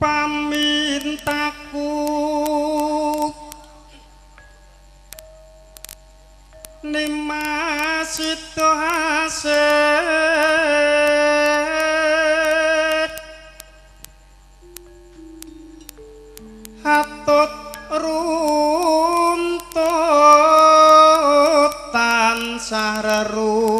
pamintaku. Nimasito haset hatut runtut tansah rerun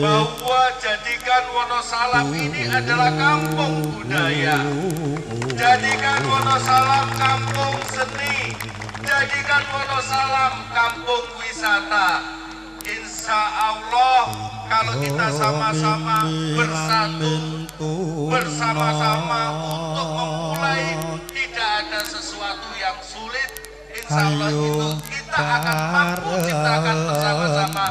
bahwa jadikan Wonosalam ini adalah kampung budaya. Jadikan Wonosalam kampung seni. Jadikan Wonosalam kampung wisata. Insya Allah kalau kita sama-sama bersatu, bersama-sama untuk memulai tidak ada sesuatu yang sulit. Insya Allah itu kita akan mampu ciptakan bersama-sama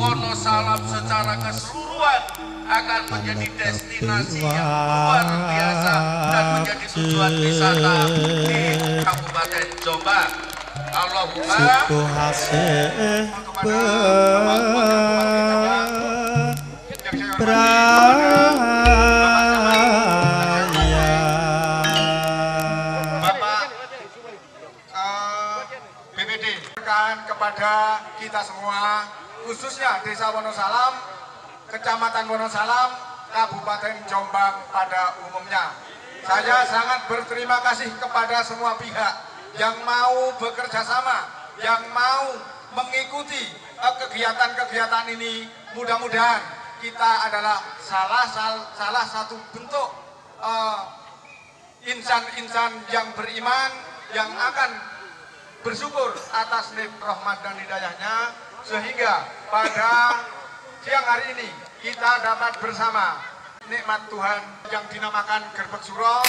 Wonosalam secara keseluruhan akan menjadi destinasi yang luar biasa dan menjadi tujuan wisata di Kabupaten Jombang. Allahumma beraya Bapak eh, BPD kepada kita semua khususnya Desa Wonosalam, Kecamatan Wonosalam, Kabupaten Jombang pada umumnya. Saya sangat berterima kasih kepada semua pihak yang mau bekerja sama, yang mau mengikuti eh, kegiatan-kegiatan ini. Mudah-mudahan kita adalah salah sal- salah satu bentuk eh, insan-insan yang beriman yang akan bersyukur atas rahmat dan hidayahnya sehingga pada siang hari ini kita dapat bersama nikmat Tuhan yang dinamakan Gerbek Suro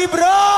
Gibran!